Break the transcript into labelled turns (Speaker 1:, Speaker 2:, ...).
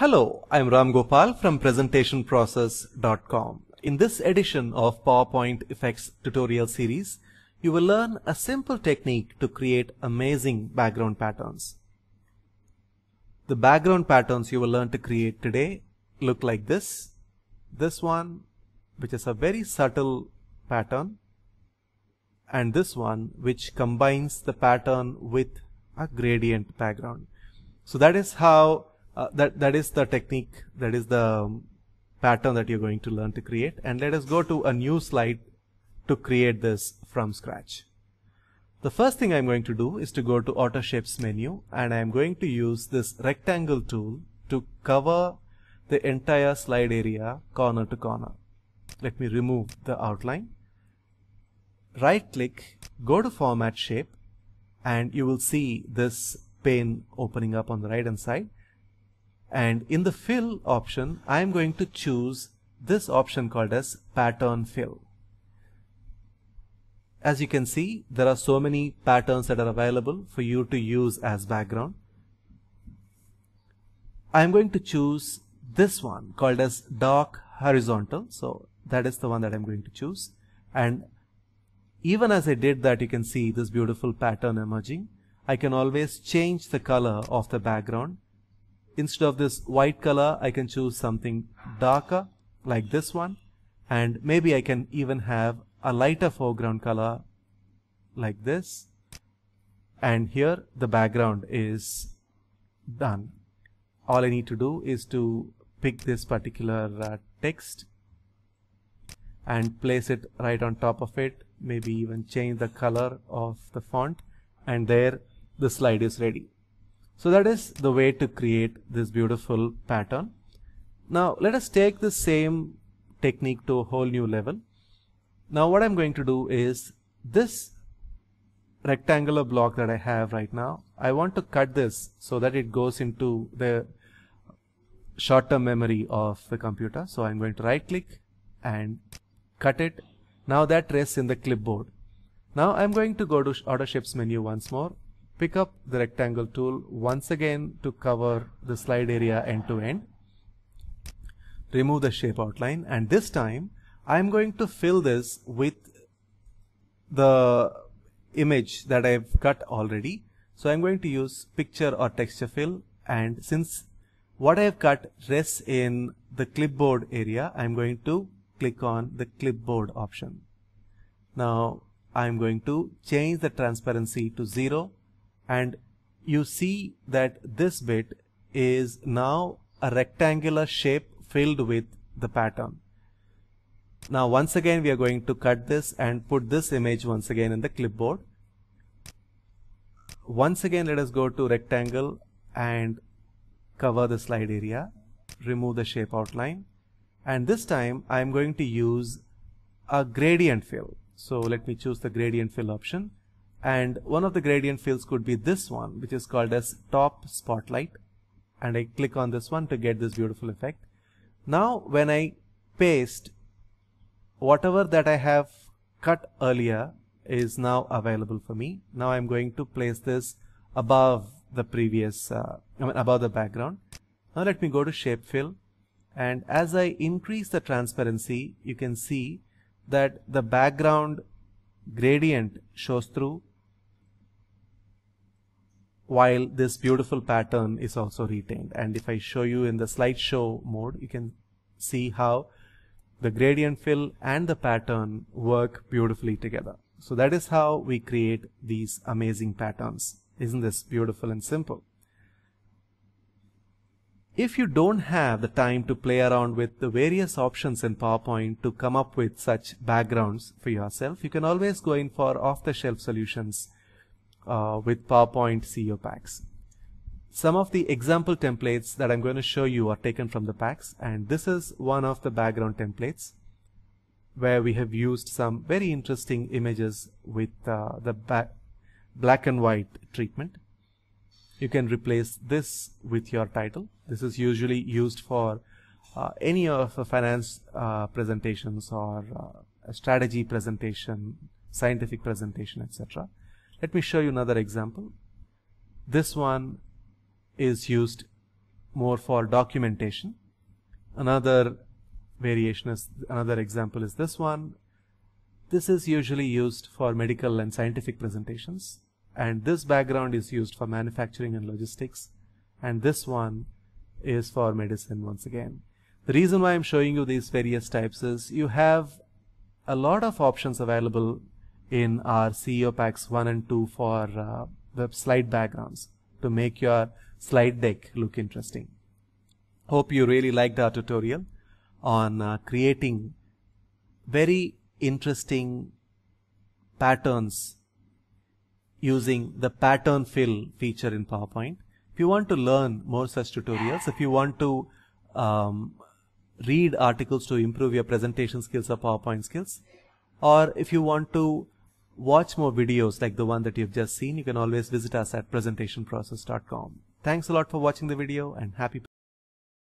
Speaker 1: Hello, I'm Ram Gopal from presentationprocess.com. In this edition of PowerPoint Effects tutorial series, you will learn a simple technique to create amazing background patterns. The background patterns you will learn to create today look like this. This one, which is a very subtle pattern, and this one, which combines the pattern with a gradient background. So that is how uh, that that is the technique that is the pattern that you're going to learn to create. And let us go to a new slide to create this from scratch. The first thing I'm going to do is to go to auto shapes menu and I'm going to use this rectangle tool to cover the entire slide area corner to corner. Let me remove the outline. Right click go to format shape and you will see this pane opening up on the right hand side and in the fill option I am going to choose this option called as pattern fill. As you can see there are so many patterns that are available for you to use as background. I am going to choose this one called as dark horizontal. So that is the one that I'm going to choose. And even as I did that you can see this beautiful pattern emerging. I can always change the color of the background instead of this white color I can choose something darker like this one. And maybe I can even have a lighter foreground color like this. And here the background is done. All I need to do is to pick this particular uh, text and place it right on top of it. Maybe even change the color of the font. And there the slide is ready so that is the way to create this beautiful pattern. Now let us take the same technique to a whole new level. Now what I'm going to do is this rectangular block that I have right now, I want to cut this so that it goes into the short-term memory of the computer. So I'm going to right click and cut it. Now that rests in the clipboard. Now I'm going to go to auto shapes menu once more pick up the rectangle tool once again to cover the slide area end to end. Remove the shape outline and this time I'm going to fill this with the image that I've cut already. So I'm going to use picture or texture fill and since what I've cut rests in the clipboard area, I'm going to click on the clipboard option. Now I'm going to change the transparency to 0 and you see that this bit is now a rectangular shape filled with the pattern. Now once again we are going to cut this and put this image once again in the clipboard. Once again let us go to rectangle and cover the slide area, remove the shape outline and this time I am going to use a gradient fill. So let me choose the gradient fill option and one of the gradient fills could be this one which is called as top spotlight. And I click on this one to get this beautiful effect. Now when I paste whatever that I have cut earlier is now available for me. Now I'm going to place this above the previous uh, I mean above the background. Now let me go to shape fill. And as I increase the transparency you can see that the background gradient shows through while this beautiful pattern is also retained. And if I show you in the slideshow mode you can see how the gradient fill and the pattern work beautifully together. So that is how we create these amazing patterns. Isn't this beautiful and simple? If you don't have the time to play around with the various options in PowerPoint to come up with such backgrounds for yourself, you can always go in for off-the-shelf solutions uh, with PowerPoint CEO packs. Some of the example templates that I'm going to show you are taken from the packs and this is one of the background templates where we have used some very interesting images with uh, the black and white treatment. You can replace this with your title. This is usually used for uh, any of the finance uh, presentations or uh, a strategy presentation, scientific presentation, etc. Let me show you another example. This one is used more for documentation. Another variation is another example is this one. This is usually used for medical and scientific presentations and this background is used for manufacturing and logistics and this one is for medicine once again. The reason why I'm showing you these various types is you have a lot of options available in our CEO packs 1 and 2 for uh, the slide backgrounds to make your slide deck look interesting. Hope you really liked our tutorial on uh, creating very interesting patterns using the pattern fill feature in PowerPoint. If you want to learn more such tutorials, if you want to um, read articles to improve your presentation skills or PowerPoint skills, or if you want to watch more videos like the one that you've just seen, you can always visit us at presentationprocess.com. Thanks a lot for watching the video and happy